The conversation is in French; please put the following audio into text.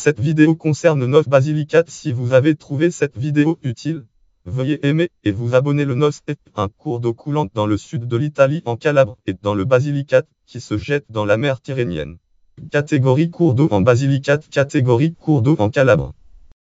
Cette vidéo concerne Nos Basilicate. Si vous avez trouvé cette vidéo utile, veuillez aimer et vous abonner. Le Nos est un cours d'eau coulante dans le sud de l'Italie en Calabre et dans le Basilicate qui se jette dans la mer Tyrrhénienne. Catégorie cours d'eau en Basilicate, catégorie cours d'eau en Calabre.